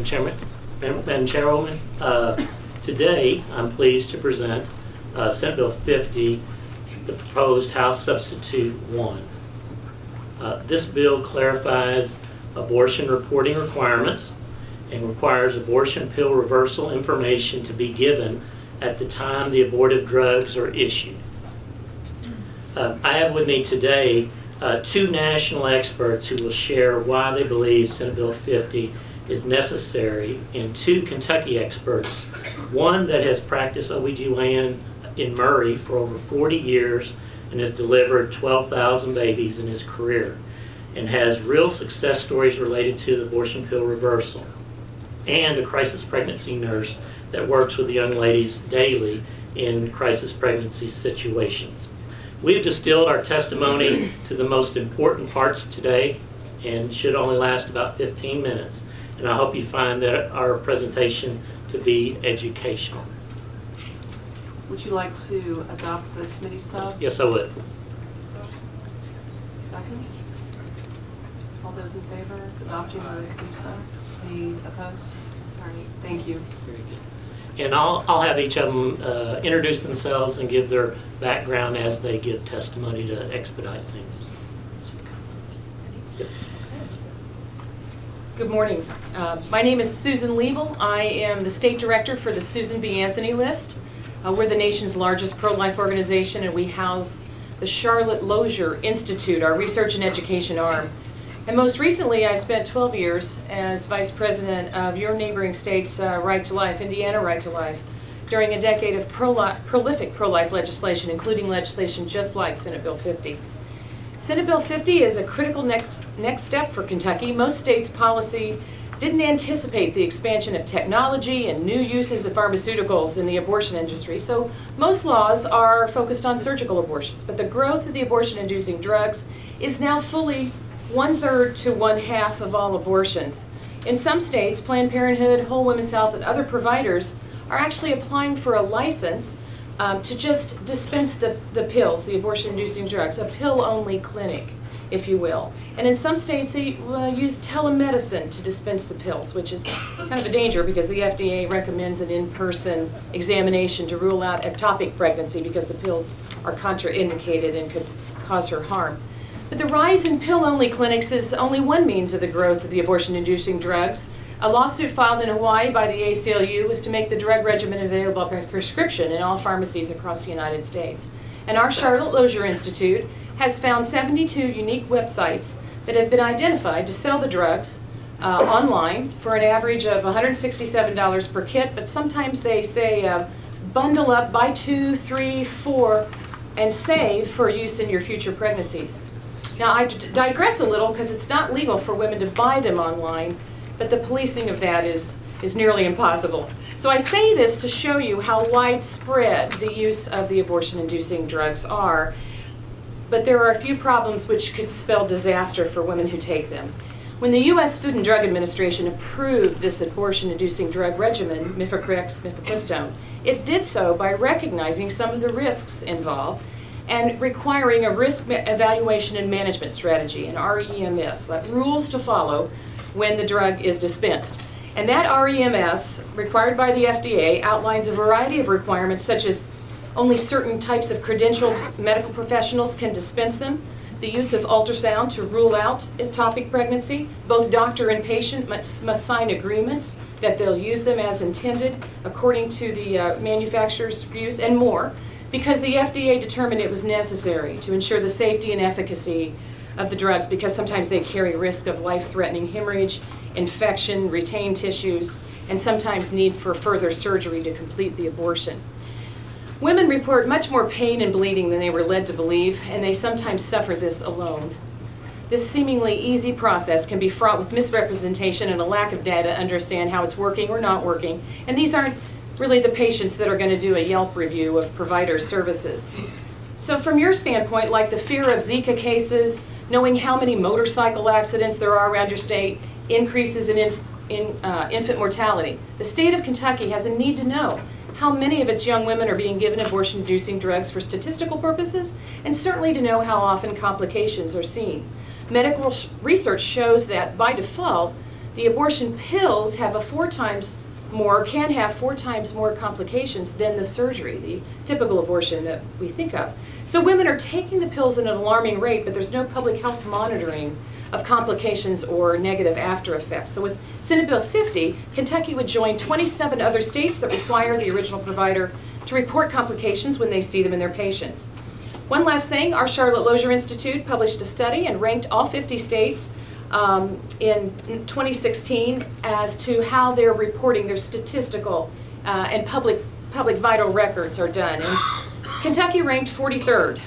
Madam Chairman, Madam Chairwoman, uh, today I'm pleased to present uh, Senate Bill 50, the proposed House Substitute 1. Uh, This bill clarifies abortion reporting requirements and requires abortion pill reversal information to be given at the time the abortive drugs are issued. Uh, I have with me today uh, two national experts who will share why they believe Senate Bill 50 is necessary, and two Kentucky experts, one that has practiced OBGYN in Murray for over 40 years and has delivered 12,000 babies in his career, and has real success stories related to the abortion pill reversal, and a crisis pregnancy nurse that works with young ladies daily in crisis pregnancy situations. We've distilled our testimony to the most important parts today and should only last about 15 minutes. And I hope you find that our presentation to be educational. Would you like to adopt the committee sub? Yes, I would. Second? All those in favor of adopting the committee sub? Any opposed? All right, thank you. Very good. And I'll, I'll have each of them uh, introduce themselves and give their background as they give testimony to expedite things. Good morning. Uh, My name is Susan Liebel. I am the state director for the Susan B. Anthony List. Uh, We're the nation's largest pro-life organization, and we house the Charlotte Lozier Institute, our research and education arm. And most recently, I spent 12 years as vice president of your neighboring state's uh, Right to Life, Indiana Right to Life, during a decade of pro prolific pro-life legislation, including legislation just like Senate Bill 50. Senate Bill 50 is a critical next, next step for Kentucky. Most states' policy didn't anticipate the expansion of technology and new uses of pharmaceuticals in the abortion industry, so most laws are focused on surgical abortions. But the growth of the abortion-inducing drugs is now fully one-third to one-half of all abortions. In some states, Planned Parenthood, Whole Women's Health, and other providers are actually applying for a license um, to just dispense the, the pills, the abortion-inducing drugs, a pill-only clinic, if you will. And in some states, they uh, use telemedicine to dispense the pills, which is kind of a danger because the FDA recommends an in-person examination to rule out ectopic pregnancy because the pills are contraindicated and could cause her harm. But the rise in pill-only clinics is only one means of the growth of the abortion-inducing drugs. A lawsuit filed in Hawaii by the ACLU was to make the drug regimen available by prescription in all pharmacies across the United States. And our Charlotte Lozier Institute has found 72 unique websites that have been identified to sell the drugs uh, online for an average of $167 per kit, but sometimes they say uh, bundle up, buy two, three, four, and save for use in your future pregnancies. Now I digress a little because it's not legal for women to buy them online, but the policing of that is, is nearly impossible. So I say this to show you how widespread the use of the abortion-inducing drugs are, but there are a few problems which could spell disaster for women who take them. When the U.S. Food and Drug Administration approved this abortion-inducing drug regimen, mifepristone, mifepristone, it did so by recognizing some of the risks involved and requiring a risk evaluation and management strategy, an REMS, like rules to follow when the drug is dispensed. And that REMS, required by the FDA, outlines a variety of requirements such as only certain types of credentialed medical professionals can dispense them, the use of ultrasound to rule out ectopic pregnancy. Both doctor and patient must, must sign agreements that they'll use them as intended according to the uh, manufacturer's views and more because the FDA determined it was necessary to ensure the safety and efficacy of the drugs because sometimes they carry risk of life-threatening hemorrhage, infection, retained tissues, and sometimes need for further surgery to complete the abortion. Women report much more pain and bleeding than they were led to believe, and they sometimes suffer this alone. This seemingly easy process can be fraught with misrepresentation and a lack of data to understand how it's working or not working, and these aren't really the patients that are going to do a Yelp review of provider services. So from your standpoint, like the fear of Zika cases, knowing how many motorcycle accidents there are around your state, increases in, in, in uh, infant mortality. The state of Kentucky has a need to know how many of its young women are being given abortion-inducing drugs for statistical purposes, and certainly to know how often complications are seen. Medical research shows that, by default, The abortion pills have a four times more, can have four times more complications than the surgery, the typical abortion that we think of. So women are taking the pills at an alarming rate, but there's no public health monitoring of complications or negative after effects. So with Senate Bill 50, Kentucky would join 27 other states that require the original provider to report complications when they see them in their patients. One last thing, our Charlotte Lozier Institute published a study and ranked all 50 states um, in 2016 as to how they're reporting their statistical uh, and public public vital records are done. And Kentucky ranked 43rd,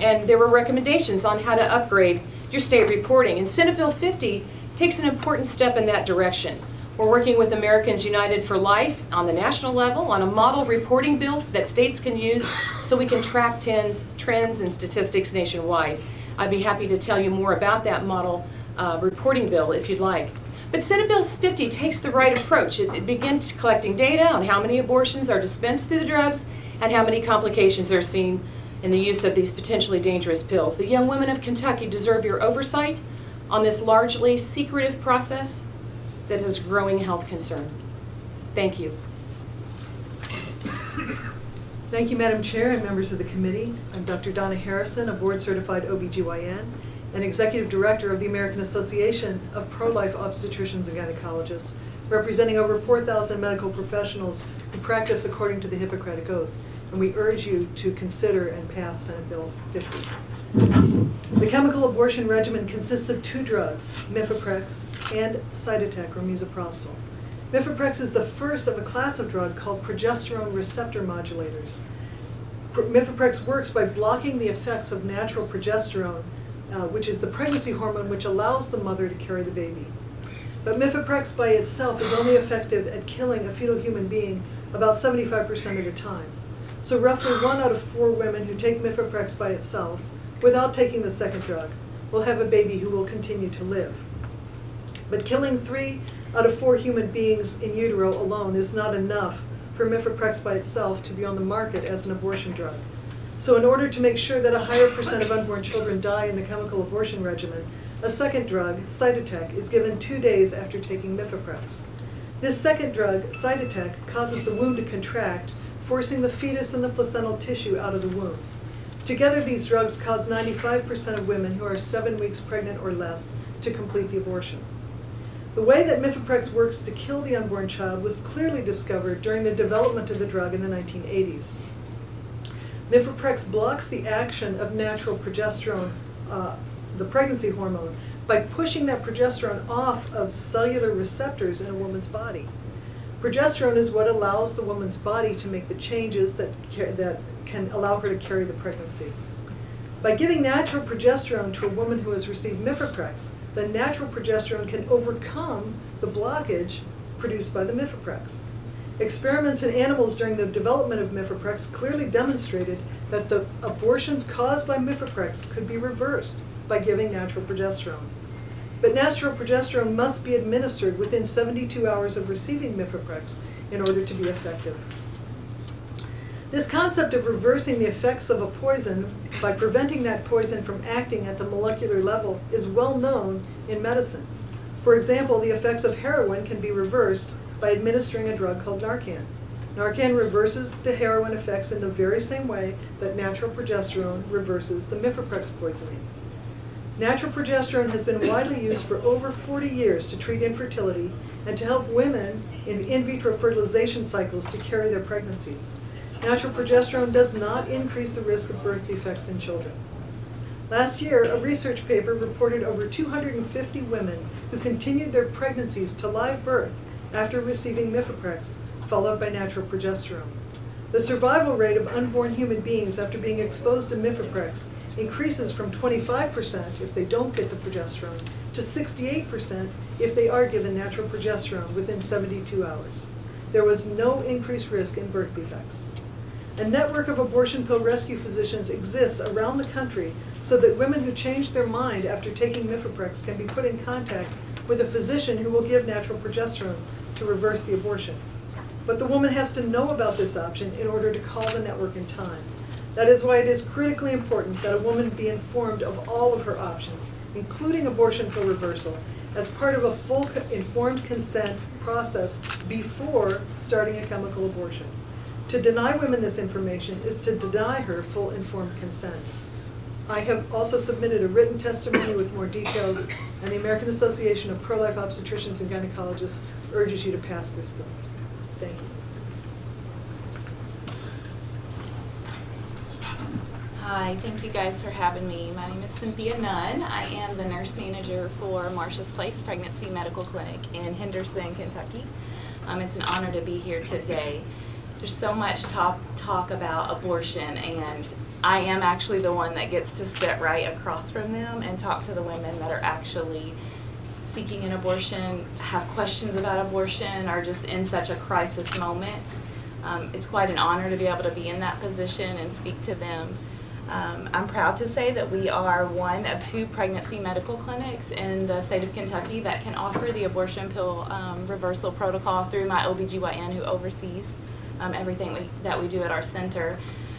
and there were recommendations on how to upgrade your state reporting. And Senate Bill 50 takes an important step in that direction. We're working with Americans United for Life on the national level on a model reporting bill that states can use so we can track trends, trends and statistics nationwide. I'd be happy to tell you more about that model uh, reporting bill if you'd like. But Senate Bill 50 takes the right approach. It, it begins collecting data on how many abortions are dispensed through the drugs and how many complications are seen in the use of these potentially dangerous pills. The young women of Kentucky deserve your oversight on this largely secretive process that is growing health concern. Thank you. Thank you, Madam Chair and members of the committee. I'm Dr. Donna Harrison, a board-certified OBGYN and Executive Director of the American Association of Pro-Life Obstetricians and Gynecologists, representing over 4,000 medical professionals who practice according to the Hippocratic Oath. And we urge you to consider and pass Senate Bill 50. The chemical abortion regimen consists of two drugs, mifeprex and Cytotec or misoprostol. Mifeprex is the first of a class of drug called progesterone receptor modulators. Pr- Mifeprex works by blocking the effects of natural progesterone, uh, which is the pregnancy hormone which allows the mother to carry the baby. But Mifeprex by itself is only effective at killing a fetal human being about 75% of the time. So roughly one out of four women who take Mifeprex by itself, without taking the second drug, will have a baby who will continue to live. But killing three out of four human beings in utero alone is not enough for Mifeprex by itself to be on the market as an abortion drug. So in order to make sure that a higher percent of unborn children die in the chemical abortion regimen, a second drug, Cytotec, is given two days after taking Mifeprex. This second drug, Cytotec, causes the womb to contract, forcing the fetus and the placental tissue out of the womb. Together, these drugs cause 95% of women who are seven weeks pregnant or less to complete the abortion. The way that Mifeprex works to kill the unborn child was clearly discovered during the development of the drug in the 1980s. Mifeprex blocks the action of natural progesterone, uh, the pregnancy hormone, by pushing that progesterone off of cellular receptors in a woman's body. Progesterone is what allows the woman's body to make the changes that, that can allow her to carry the pregnancy. By giving natural progesterone to a woman who has received Mifeprex, the natural progesterone can overcome the blockage produced by the Mifeprex. Experiments in animals during the development of Mifeprex clearly demonstrated that the abortions caused by Mifeprex could be reversed by giving natural progesterone. But natural progesterone must be administered within 72 hours of receiving Mifeprex in order to be effective. This concept of reversing the effects of a poison by preventing that poison from acting at the molecular level is well known in medicine. For example, the effects of heroin can be reversed by administering a drug called Narcan. Narcan reverses the heroin effects in the very same way that natural progesterone reverses the Mifeprex poisoning. Natural progesterone has been widely used for over 40 years to treat infertility and to help women in in vitro fertilization cycles to carry their pregnancies. Natural progesterone does not increase the risk of birth defects in children. Last year, a research paper reported over 250 women who continued their pregnancies to live birth after receiving Mifeprex, followed by natural progesterone. The survival rate of unborn human beings after being exposed to Mifeprex increases from 25% if they don't get the progesterone to 68% if they are given natural progesterone within 72 hours. There was no increased risk in birth defects. A network of abortion pill rescue physicians exists around the country so that women who change their mind after taking Mifeprex can be put in contact with a physician who will give natural progesterone to reverse the abortion. But the woman has to know about this option in order to call the network in time. That is why it is critically important that a woman be informed of all of her options, including abortion for reversal, as part of a full co- informed consent process before starting a chemical abortion. To deny women this information is to deny her full informed consent. I have also submitted a written testimony with more details, and the American Association of Pro-Life Obstetricians and Gynecologists urges you to pass this bill. Thank you. Hi, thank you guys for having me. My name is Cynthia Nunn. I am the nurse manager for Marsha's Place Pregnancy Medical Clinic in Henderson, Kentucky. Um, it's an honor to be here today. There's so much talk, talk about abortion, and I am actually the one that gets to sit right across from them and talk to the women that are actually seeking an abortion, have questions about abortion, are just in such a crisis moment. Um, it's quite an honor to be able to be in that position and speak to them. Um, I'm proud to say that we are one of two pregnancy medical clinics in the state of Kentucky that can offer the abortion pill um, reversal protocol through my OBGYN who oversees um, everything we, that we do at our center.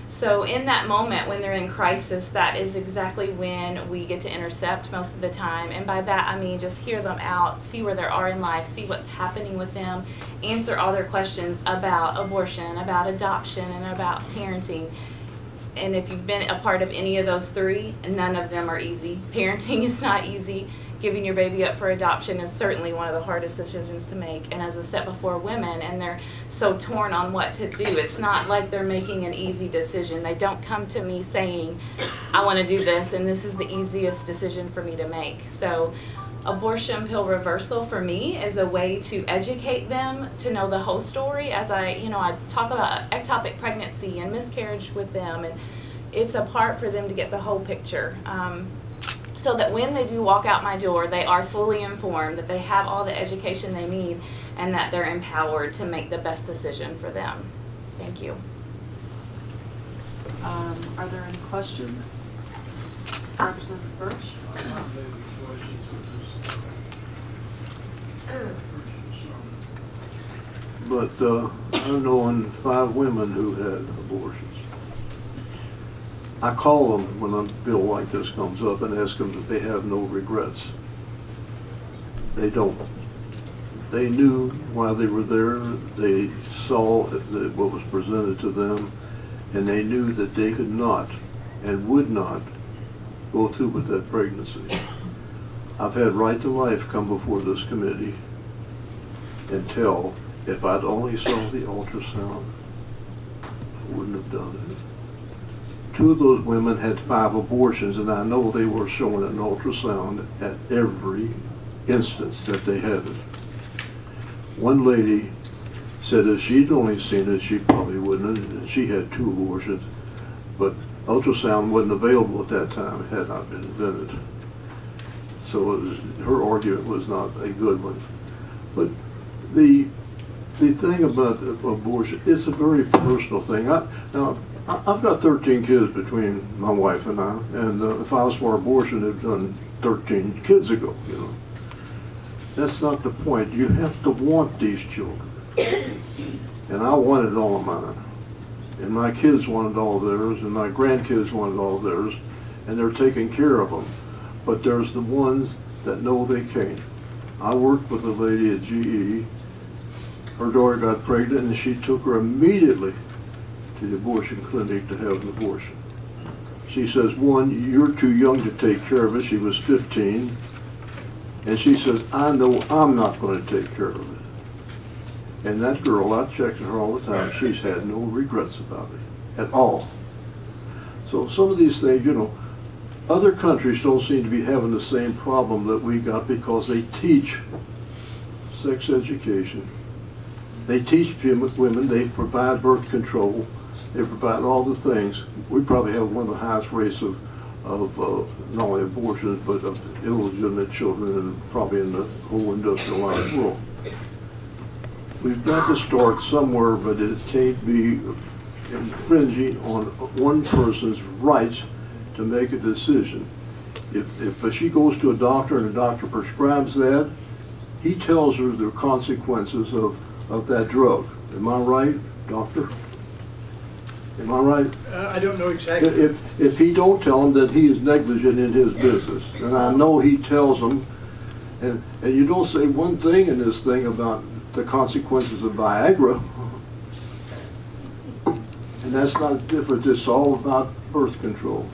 So in that moment when they're in crisis, that is exactly when we get to intercept most of the time. And by that I mean just hear them out, see where they are in life, see what's happening with them, answer all their questions about abortion, about adoption, and about parenting. And if you've been a part of any of those three, none of them are easy. Parenting is not easy. Giving your baby up for adoption is certainly one of the hardest decisions to make. And as I said before, women, and they're so torn on what to do. It's not like they're making an easy decision. They don't come to me saying, I want to do this, and this is the easiest decision for me to make. So abortion pill reversal for me is a way to educate them to know the whole story as I, you know, I talk about ectopic pregnancy and miscarriage with them and it's a part for them to get the whole picture. Um, so that when they do walk out my door, they are fully informed, that they have all the education they need, and that they're empowered to make the best decision for them. Thank you. Um, Are there any questions? Representative Burch? But uh, I'm knowing five women who had abortions. I call them when a bill like this comes up and ask them if they have no regrets. They don't. They knew why they were there. They saw what was presented to them, and they knew that they could not and would not go through with that pregnancy. I've had Right to Life come before this committee and tell, if I'd only saw the ultrasound, I wouldn't have done it. Two of those women had five abortions, and I know they were showing an ultrasound at every instance that they had it. One lady said if she'd only seen it, she probably wouldn't have, she had two abortions, but ultrasound wasn't available at that time, it had not been invented. So uh, her argument was not a good one. But the the thing about abortion, it's a very personal thing. I, now, I've got 13 kids between my wife and I, and uh, if I was for abortion, it'd done 13 kids ago, you know. That's not the point. You have to want these children. And I wanted all of mine. And my kids wanted all theirs, and my grandkids wanted all theirs, and they're taking care of them. But there's the ones that know they can't. I worked with a lady at GE. Her daughter got pregnant, and she took her immediately to the abortion clinic to have an abortion. She says, one, you're too young to take care of it. She was 15. And she says, I know I'm not going to take care of it. And that girl, I check on her all the time, she's had no regrets about it at all. So some of these things, you know, other countries don't seem to be having the same problem that we got because they teach sex education. They teach women, they provide birth control, they provide all the things. We probably have one of the highest rates of, of uh, not only abortions, but of illegitimate children and probably in the whole industrialized world. We've got to start somewhere, but it can't be infringing on one person's rights to make a decision. If, if she goes to a doctor and the doctor prescribes that, he tells her the consequences of, of that drug. Am I right, doctor? Am I right? Uh, I don't know exactly. If, if he don't tell him that he is negligent in his business, and I know he tells them, And, and you don't say one thing in this thing about the consequences of Viagra. And that's not different, it's all about birth control.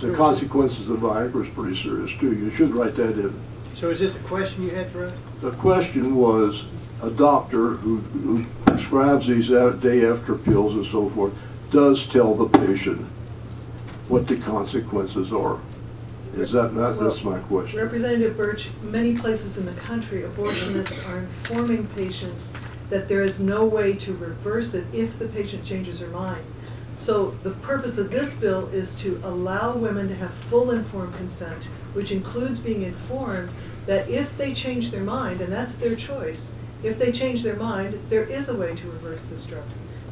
The So- consequences of Viagra is pretty serious too, you should write that in. So is this a question you had for us? The question was, a doctor who, who prescribes these out- day after pills and so forth, does tell the patient what the consequences are. Is that, not? that's my question. Representative Burch, many places in the country, abortionists are informing patients that there is no way to reverse it if the patient changes her mind. So the purpose of this bill is to allow women to have full informed consent, which includes being informed that if they change their mind, and that's their choice, if they change their mind, there is a way to reverse this drug.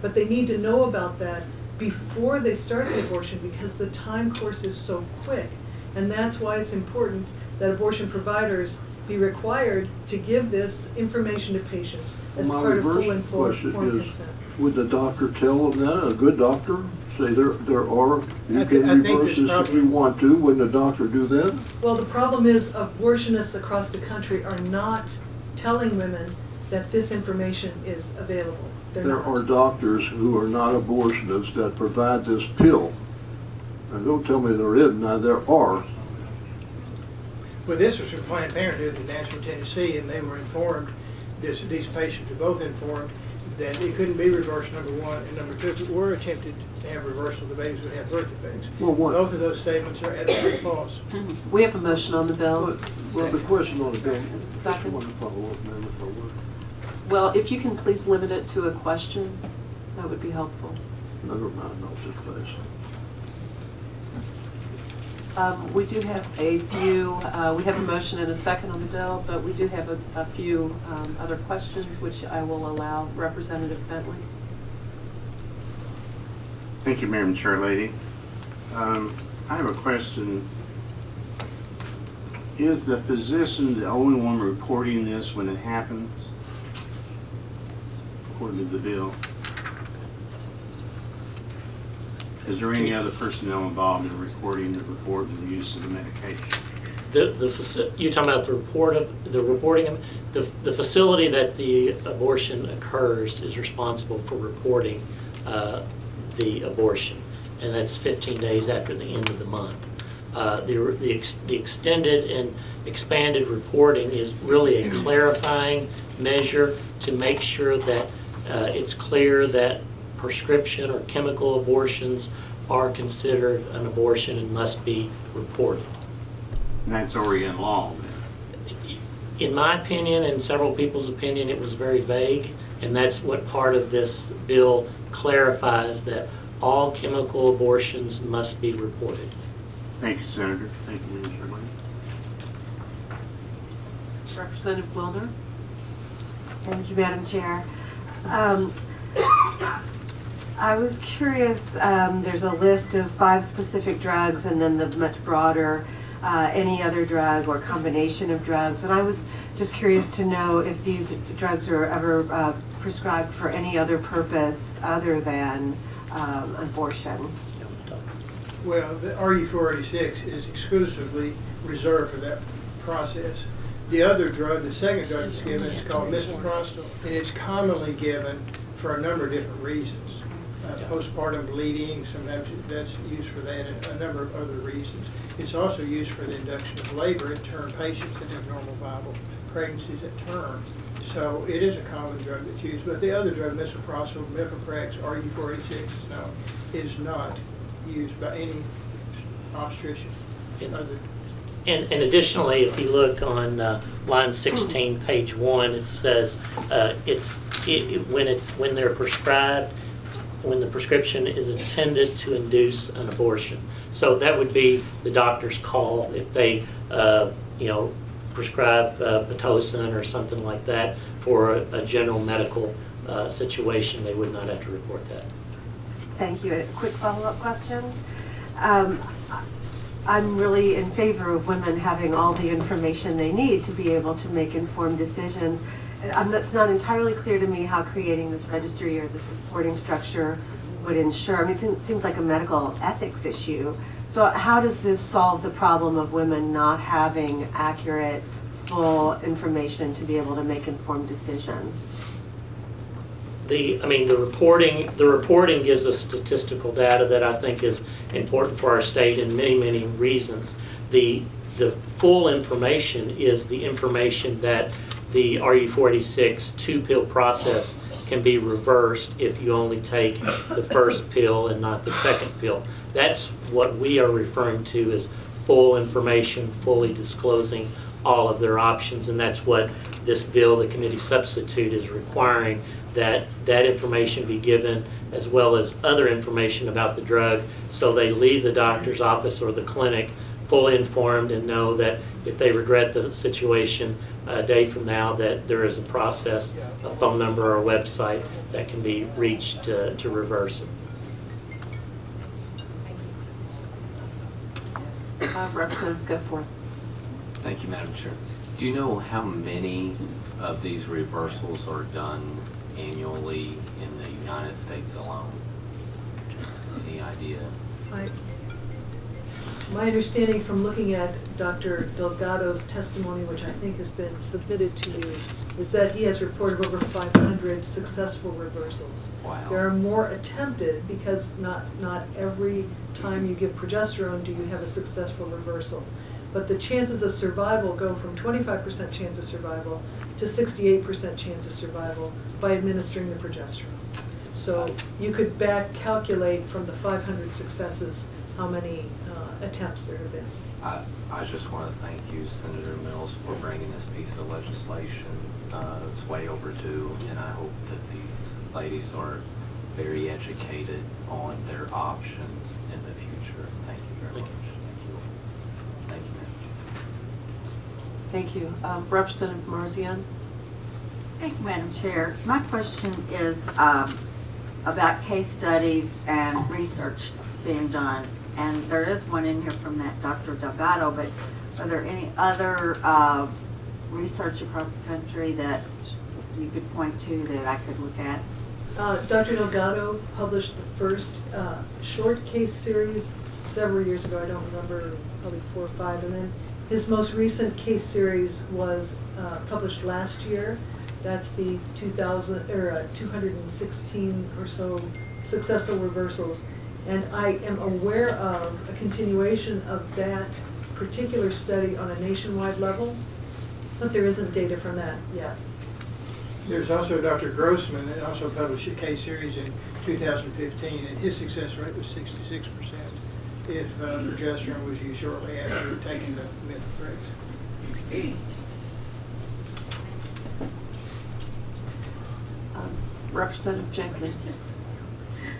But they need to know about that before they start the abortion because the time course is so quick. And that's why it's important that abortion providers be required to give this information to patients as My part of full reverse informed question is, consent. Would the doctor tell them that, a good doctor? Say there, there are, you I thi- I can think reverse this if you want to, wouldn't the doctor do that? Well, the problem is abortionists across the country are not telling women that this information is available. They're There not. are doctors who are not abortionists that provide this pill. And don't tell me there isn't, now there are. Well, this was from Planned Parenthood in Nashville, Tennessee, and they were informed, this, these patients were both informed that it couldn't be reversed, number one, and number two, if it were attempted to have reversal, the babies would have birth defects. Well, what- Both of those statements are absolutely false. We have a motion on the bill. But- Well, the question on the bill, just Second. want to follow up, ma'am, if I would. Well, if you can please limit it to a question, that would be helpful. Never mind, I'll just pass. Um, We do have a few, uh, we have a motion and a second on the bill, but we do have a a few um, other questions, which I will allow Representative Bentley. Thank you, Madam Chair Lady. Um, I have a question. Is the physician the only one reporting this when it happens? According to the bill? Is there any other personnel involved in recording the report and the use of the medication? The, the, you're talking about the report of, the reporting of, the, the facility that the abortion occurs is responsible for reporting uh, the abortion, and that's 15 days after the end of the month. Uh, The, the ex- the extended and expanded reporting is really a clarifying measure to make sure that uh, it's clear that prescription or chemical abortions are considered an abortion and must be reported. And that's already in law then? In my opinion, and several people's opinion, it was very vague, and that's what part of this bill clarifies, that all chemical abortions must be reported. Thank you, Senator. Thank you, Madam Chair Representative Willner? Thank you, Madam Chair. Um, I was curious, um, there's a list of five specific drugs and then the much broader, uh, any other drug or combination of drugs. And I was just curious to know if these drugs are ever uh, prescribed for any other purpose other than um, abortion. Well, the RU four eighty-six is exclusively reserved for that process. The other drug, the second drug that's given, is called misoprostol, and it's commonly given for a number of different reasons. Uh, Postpartum bleeding, sometimes that's used for that, and a number of other reasons. It's also used for the induction of labor in term patients that have normal viable pregnancies at term. So it is a common drug that's used, but the other drug, misoprostol, mifeprex, RU four eighty-six, is not, is not used by any obstetrician other. And and additionally, if you look on uh, line 16, page 1, it says, uh, it's, it- when it's, when they're prescribed, when the prescription is intended to induce an abortion. So that would be the doctor's call if they, uh, you know, prescribe uh, Pitocin or something like that for a a general medical uh, situation, they would not have to report that. Thank you. A quick follow-up question. Um, I'm really in favor of women having all the information they need to be able to make informed decisions. Um, It's not entirely clear to me how creating this registry or this reporting structure would ensure, I mean, it seems like a medical ethics issue. So how does this solve the problem of women not having accurate, full information to be able to make informed decisions? The, I mean, the reporting, the reporting gives us statistical data that I think is important for our state in many, many reasons. The, the full information is the information that the RU486 two-pill process can be reversed if you only take the first pill and not the second pill. That's what we are referring to as full information, fully disclosing all of their options, and that's what this bill, the committee substitute, is requiring, that that information be given as well as other information about the drug, so they leave the doctor's office or the clinic fully informed and know that if they regret the situation a day from now, that there is a process, a phone number or a website that can be reached to, to reverse it. Uh, Representative Goforth. Thank you, Madam Chair. Do you know how many of these reversals are done annually in the United States alone? Any idea? I- My understanding from looking at Dr. Delgado's testimony, which I think has been submitted to you, is that he has reported over 500 successful reversals. Wow. There are more attempted because not, not every time you give progesterone do you have a successful reversal. But the chances of survival go from 25% chance of survival to 68% chance of survival by administering the progesterone. So you could back calculate from the 500 successes how many uh, attempts there have been. I, I just want to thank you, Senator Mills, for bringing this piece of legislation. Uh, It's way overdue, and I hope that these ladies are very educated on their options in the future. Thank you very much. You. Thank you, Madam Chair. Thank you. Um, Representative Marzian. Thank you, Madam Chair. My question is um, about case studies and research being done. And there is one in here from that Dr. Delgado, but are there any other uh, research across the country that you could point to that I could look at? Uh, Dr. Delgado published the first uh, short case series several years ago, I don't remember, probably four or five, and then his most recent case series was uh, published last year. That's the 2000, or uh, 216 or so successful reversals. And I am aware of a continuation of that particular study on a nationwide level, but there isn't data from that yet. There's also Dr. Grossman that also published a case series in 2015, and his success rate was 66% if uh, progesterone was used shortly after taking the methotrexate. Um, Representative Jenkins.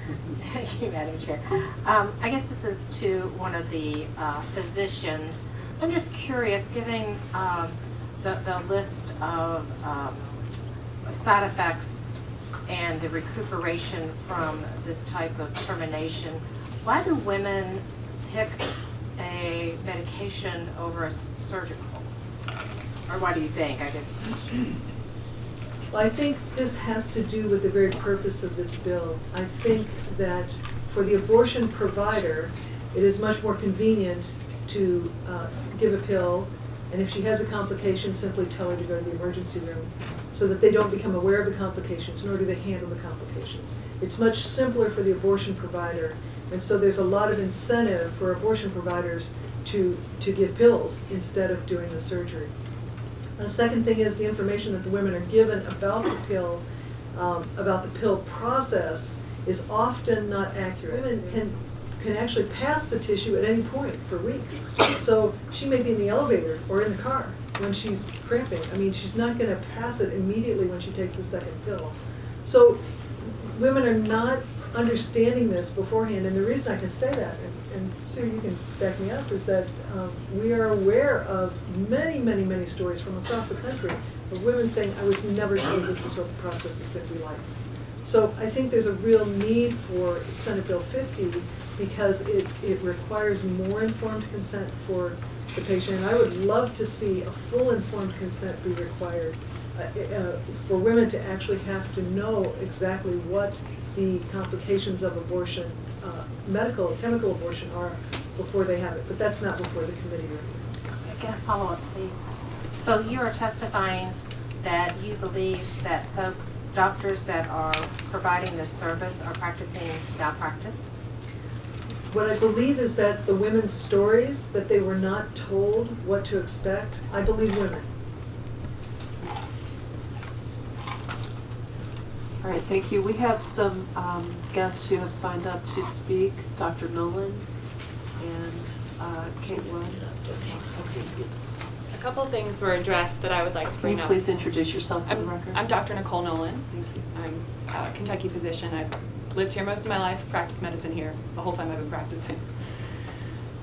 Thank you, Madam Chair. Um, I guess this is to one of the uh, physicians. I'm just curious, given um, the, the list of um, side effects and the recuperation from this type of termination, why do women pick a medication over a surgical? Or why do you think, I guess? Well, I think this has to do with the very purpose of this bill. I think that for the abortion provider, it is much more convenient to uh, give a pill, and if she has a complication, simply tell her to go to the emergency room, so that they don't become aware of the complications, nor do they handle the complications. It's much simpler for the abortion provider, and so there's a lot of incentive for abortion providers to, to give pills instead of doing the surgery. The second thing is the information that the women are given about the pill, um, about the pill process is often not accurate. Women can, can actually pass the tissue at any point for weeks. So she may be in the elevator or in the car when she's cramping. I mean, she's not gonna pass it immediately when she takes the second pill. So women are not understanding this beforehand, and the reason I can say that, and- and Sue, you can back me up, is that um, we are aware of many, many, many stories from across the country of women saying, I was never told this is what the process is going to be like. So I think there's a real need for Senate Bill 50 because it, it requires more informed consent for the patient. And I would love to see a full informed consent be required uh, uh, for women to actually have to know exactly what the complications of abortion, uh, medical, chemical abortion are before they have it, but that's not before the committee. Can I follow up, please? So you are testifying that you believe that folks, doctors that are providing this service are practicing malpractice? What I believe is that the women's stories, that they were not told what to expect, I believe women. All right, thank you. We have some um, guests who have signed up to speak, Dr. Nolan and uh, Kate Wood. Okay. A couple of things were addressed that I would like to Can bring you up. please introduce yourself for I'm, record? I'm Dr. Nicole Nolan. Thank you. I'm a Kentucky physician. I've lived here most of my life, practiced medicine here the whole time I've been practicing.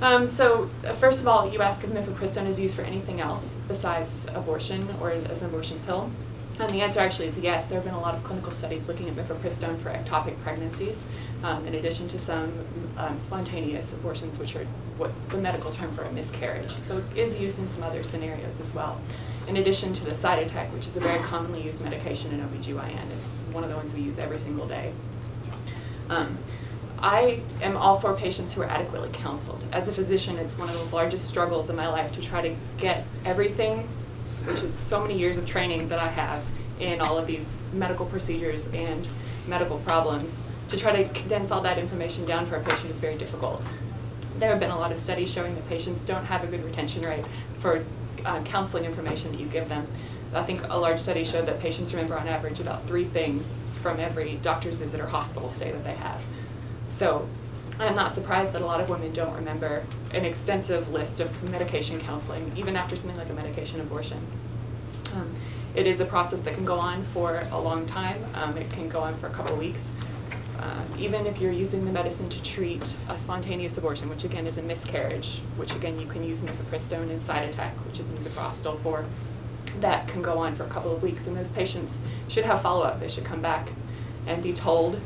Um, so, uh, first of all, you ask if mifepristone is used for anything else besides abortion or as an abortion pill. And the answer actually is yes. There have been a lot of clinical studies looking at mifepristone for ectopic pregnancies, um, in addition to some um, spontaneous abortions, which are what the medical term for a miscarriage. So it is used in some other scenarios as well. In addition to the Cytotec, which is a very commonly used medication in OBGYN. It's one of the ones we use every single day. Um, I am all for patients who are adequately counseled. As a physician, it's one of the largest struggles in my life to try to get everything, which is so many years of training that I have in all of these medical procedures and medical problems, to try to condense all that information down for a patient is very difficult. There have been a lot of studies showing that patients don't have a good retention rate for uh, counseling information that you give them. I think a large study showed that patients remember on average about three things from every doctor's visit or hospital stay that they have. So I'm not surprised that a lot of women don't remember an extensive list of medication counseling, even after something like a medication abortion. Um, it is a process that can go on for a long time. Um, it can go on for a couple weeks. Um, even if you're using the medicine to treat a spontaneous abortion, which again is a miscarriage, which again you can use mifepristone and Cytotec, which is misoprostol for, that can go on for a couple of weeks. And those patients should have follow-up. They should come back and be told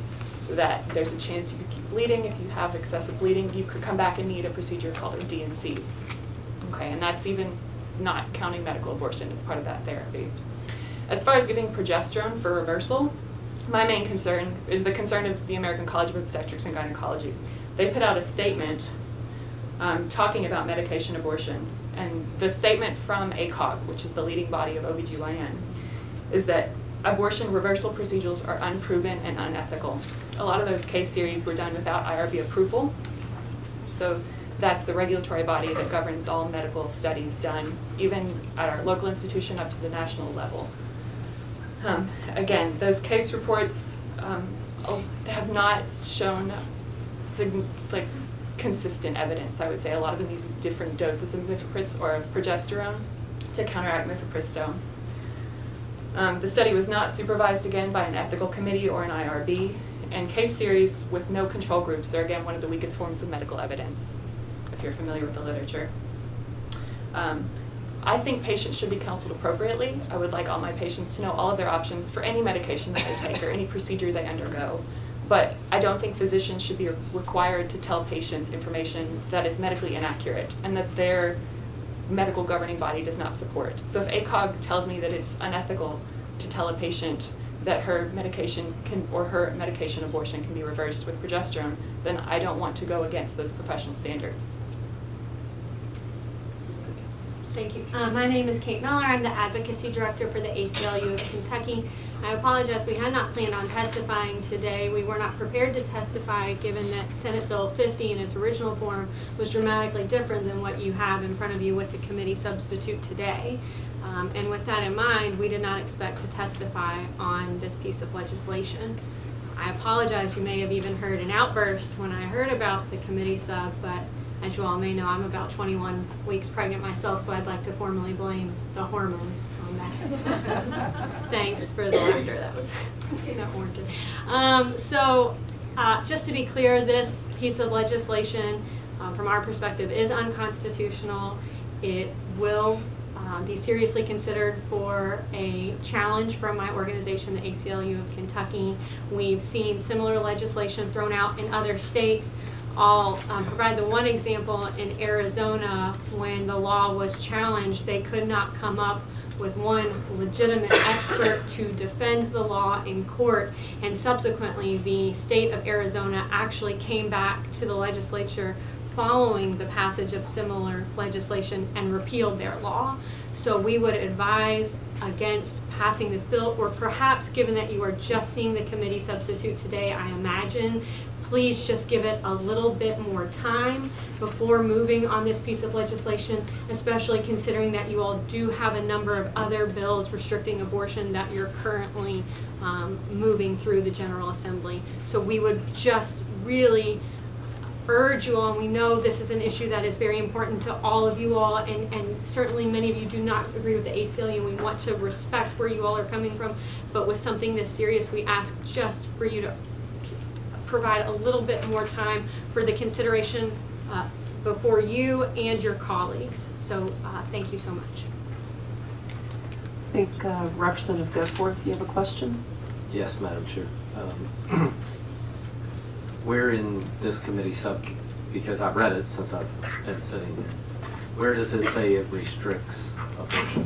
that there's a chance you bleeding. If you have excessive bleeding, you could come back and need a procedure called a D&C. Okay, and that's even not counting medical abortion as part of that therapy. As far as giving progesterone for reversal, my main concern is the concern of the American College of Obstetrics and Gynecology. They put out a statement um, talking about medication abortion. And the statement from ACOG, which is the leading body of OBGYN, is that abortion reversal procedures are unproven and unethical. A lot of those case series were done without IRB approval. So that's the regulatory body that governs all medical studies done, even at our local institution up to the national level. Um, again, those case reports um, oh, have not shown like consistent evidence. I would say a lot of them uses different doses of mifepristone or of progesterone to counteract mifepristone. Um, the study was not supervised again by an ethical committee or an IRB, and case series with no control groups are again one of the weakest forms of medical evidence, if you're familiar with the literature. Um, I think patients should be counseled appropriately. I would like all my patients to know all of their options for any medication that they take or any procedure they undergo. But I don't think physicians should be required to tell patients information that is medically inaccurate and that their medical governing body does not support. So if ACOG tells me that it's unethical to tell a patient that her medication can or her medication abortion can be reversed with progesterone, then I don't want to go against those professional standards. Thank you. Uh, my name is Kate Miller. I'm the Advocacy Director for the ACLU of Kentucky. I apologize, we had not planned on testifying today. We were not prepared to testify given that Senate Bill 50 in its original form was dramatically different than what you have in front of you with the committee substitute today. Um, and with that in mind, we did not expect to testify on this piece of legislation. I apologize, you may have even heard an outburst when I heard about the committee sub, but as you all may know, I'm about 21 weeks pregnant myself, so I'd like to formally blame the hormones on that. Thanks for the laughter, that was not warranted. Um, so, uh, just to be clear, this piece of legislation, uh, from our perspective, is unconstitutional. It will uh, be seriously considered for a challenge from my organization, the ACLU of Kentucky. We've seen similar legislation thrown out in other states. I'll um, provide the one example in Arizona when the law was challenged, they could not come up with one legitimate expert to defend the law in court, and subsequently, the state of Arizona actually came back to the legislature following the passage of similar legislation and repealed their law. So we would advise against passing this bill, or perhaps, given that you are just seeing the committee substitute today, I imagine, please just give it a little bit more time before moving on this piece of legislation, especially considering that you all do have a number of other bills restricting abortion that you're currently um, moving through the General Assembly. So we would just really urge you all, and we know this is an issue that is very important to all of you all, and, and certainly many of you do not agree with the ACLU, and we want to respect where you all are coming from, but with something this serious, we ask just for you to provide a little bit more time for the consideration uh, before you and your colleagues. So uh, thank you so much. I think uh, Representative Goforth, do you have a question? Yes, Madam Chair. Um, Where in this committee sub, because I've read it since I've been sitting here, where does it say it restricts abortion?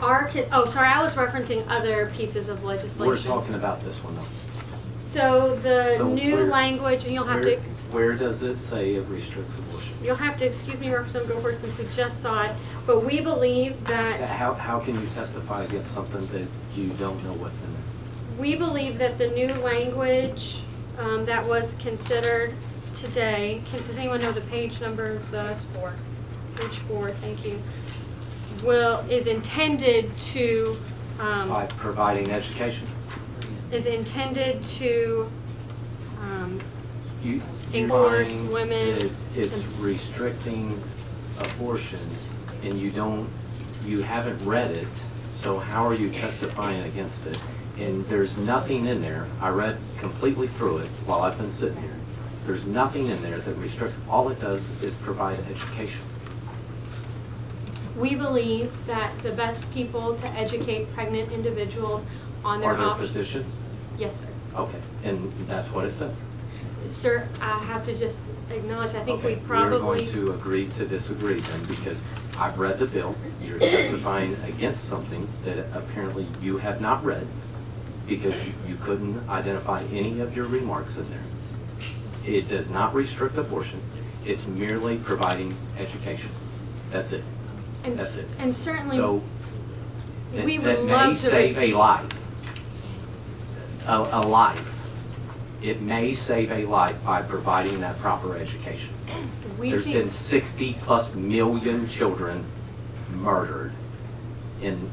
Our, oh, sorry, I was referencing other pieces of legislation. We're talking about this one though. So the So new where- language, and you'll have Where- to, Where does it say it restricts abortion? you'll have to, excuse me, Representative Goforth, since we just saw it, but we believe that How, how can you testify against something that you don't know what's in it? We believe that the new language um, that was considered today, can, does anyone know the page number of the? Page four. Page four, thank you. Will, is intended to, um, By providing education? is intended to, um, You, you Enforce women that It's restricting abortion and you don't, you haven't read it, so how are you testifying against it? And there's nothing in there, I read completely through it while I've been sitting here. There's nothing in there that restricts, all it does is provide education. we believe that the best people to educate pregnant individuals on their Are there physicians? Yes, sir. Okay, and that's what it says. Sir, I have to just acknowledge, I think we probably... We're going to agree to disagree then, because I've read the bill, you're testifying against something that apparently you have not read, because you- you couldn't identify any of your remarks in there. It does not restrict abortion, it's merely providing education. That's it. And That's it. And certainly, So, that- we would love to save a life. A, a life. It may save a life by providing that proper education. we There's been 60 plus million children murdered. And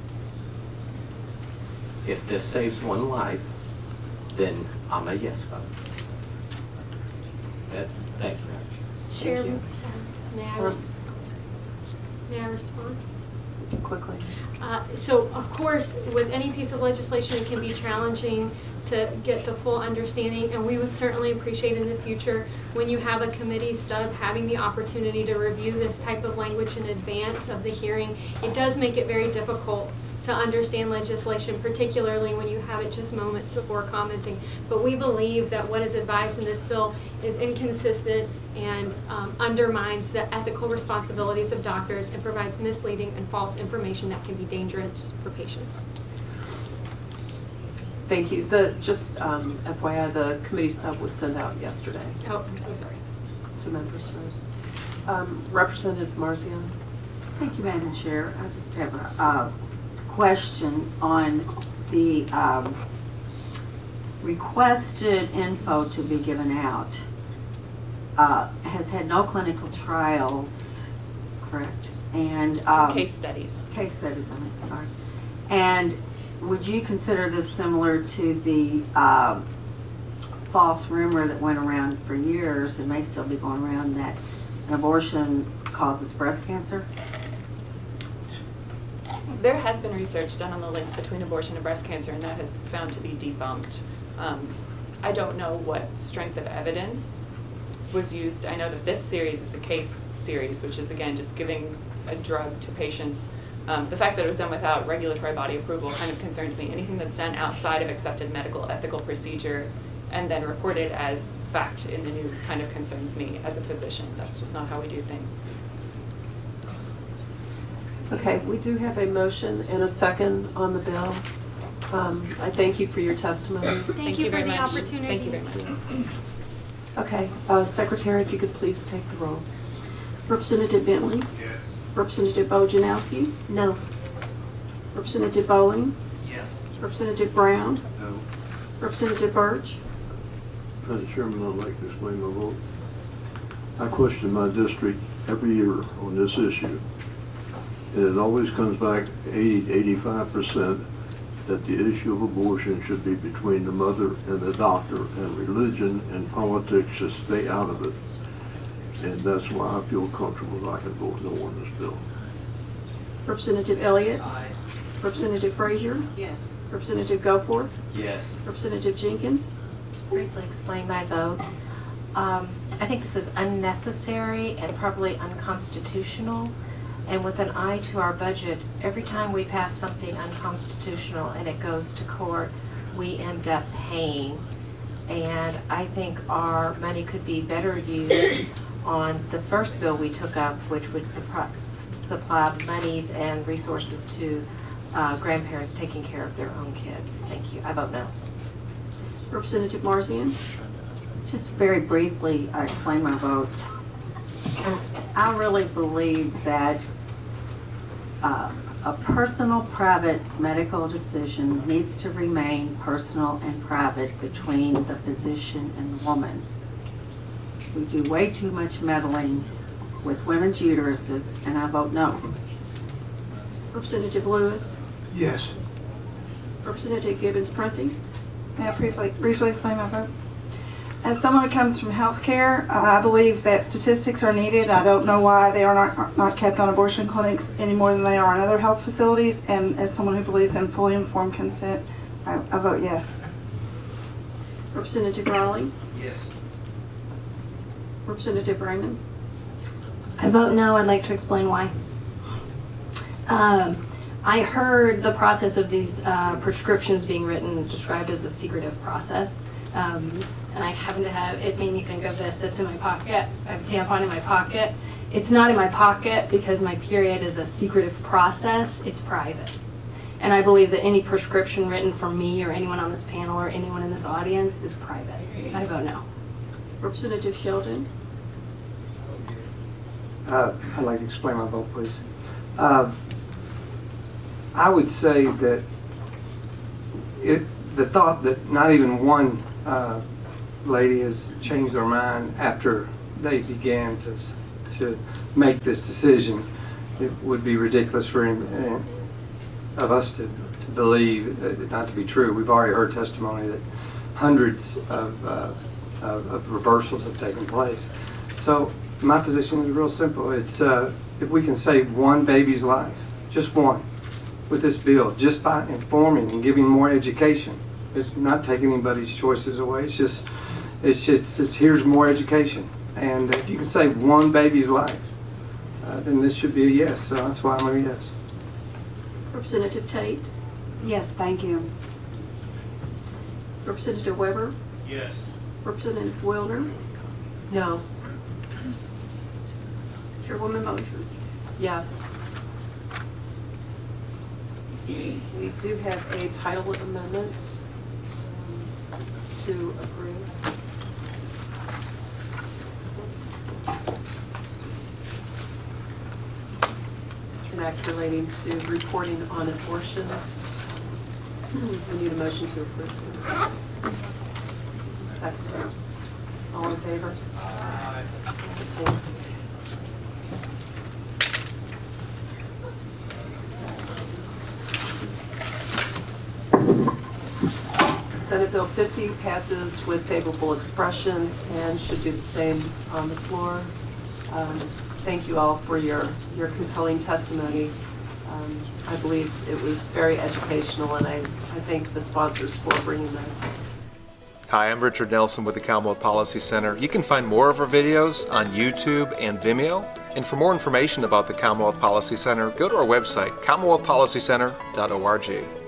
if this saves one life, then I'm a yes vote. That, thank you, Mayor. Chairman, may I, res- may I respond? Quickly. Uh, So, of course, with any piece of legislation, it can be challenging to get the full understanding, and we would certainly appreciate in the future, when you have a committee sub, having the opportunity to review this type of language in advance of the hearing. It does make it very difficult to understand legislation, particularly when you have it just moments before commenting. But we believe that what is advised in this bill is inconsistent and um, undermines the ethical responsibilities of doctors and provides misleading and false information that can be dangerous for patients. Thank you. The, just um, FYI, the committee sub was sent out yesterday Oh, I'm so sorry. to members. right? Um, Representative Marzian? Thank you, Madam Chair. I just have a, uh question on the, um, requested info to be given out. Uh, has had no clinical trials, correct? And, um. Case studies. Case studies, I mean, sorry. And would you consider this similar to the, um, false rumor that went around for years and may still be going around that an abortion causes breast cancer? There has been research done on the link between abortion and breast cancer, and that has found to be debunked. Um, I don't know what strength of evidence was used. I know that this series is a case series, which is again just giving a drug to patients. Um, the fact that it was done without regulatory body approval kind of concerns me. Anything that's done outside of accepted medical ethical procedure and then reported as fact in the news kind of concerns me as a physician. That's just not how we do things. Okay, we do have a motion and a second on the bill. Um, I thank you for your testimony. Thank you for very the much. opportunity. Thank you very much. Okay, uh, Secretary, if you could please take the roll. Representative Bentley? Yes. Representative Bojanowski? No. Representative Bowling? Yes. Representative Brown? No. Representative Burch? Madam Chairman, I'd like to explain my vote. I question my district every year on this issue. And it always comes back 80, 85 percent that the issue of abortion should be between the mother and the doctor, and religion and politics should stay out of it. And that's why I feel comfortable that I can vote no on this bill. Representative Elliott? Aye. Representative Frazier? Yes. Representative Goforth? Yes. Representative Jenkins? briefly explain my vote. Um, I think this is unnecessary and probably unconstitutional. And with an eye to our budget, every time we pass something unconstitutional and it goes to court, we end up paying. And I think our money could be better used on the first bill we took up, which would supply, supply monies and resources to uh, grandparents taking care of their own kids. Thank you. I vote no. Representative Marzian? Just very briefly, I explain my vote. I really believe that uh, a personal, private medical decision needs to remain personal and private between the physician and the woman. We do way too much meddling with women's uteruses, and I vote no. Representative Lewis? Yes. Representative Gibbons Prunty? May I briefly, briefly explain my vote? As someone who comes from healthcare, I believe that statistics are needed. I don't know why they are not, not kept on abortion clinics any more than they are in other health facilities. And as someone who believes in fully informed consent, I, I vote yes. Representative Raleigh? Yes. Representative Raymond? I vote no. I'd like to explain why. Um, I heard the process of these uh, prescriptions being written described as a secretive process. Um, and I happen to have, it made me think of this that's in my pocket. I have a tampon in my pocket. It's not in my pocket because my period is a secretive process. It's private. And I believe that any prescription written for me or anyone on this panel or anyone in this audience is private. I vote no. Representative Sheldon? Uh, I'd like to explain my vote, please. Uh, I would say that it, the thought that not even one uh, lady has changed their mind after they began to, to make this decision, it would be ridiculous for any, of us to, to believe it not to be true. We've already heard testimony that hundreds of, uh, of, of reversals have taken place. So my position is real simple. It's uh, if we can save one baby's life, just one, with this bill, just by informing and giving more education. It's not taking anybody's choices away. It's just, it's just, it's, here's more education. And if you can save one baby's life, uh, then this should be a yes. So that's why I'm a yes. Representative Tate? Yes, thank you. Representative Webber? Yes. Representative Willner? No. Chairwoman Moser? Yes. We do have a title amendment um, to approve. An act relating to reporting on abortions. We need a motion to approve. Second. All in favor? Aye. Thanks. Senate Bill 50 passes with favorable expression and should do the same on the floor. Um, Thank you all for your, your compelling testimony. Um, I believe it was very educational, and I, I thank the sponsors for bringing this. Hi, I'm Richard Nelson with the Commonwealth Policy Center. You can find more of our videos on YouTube and Vimeo. And for more information about the Commonwealth Policy Center, go to our website, commonwealthpolicycenter.org.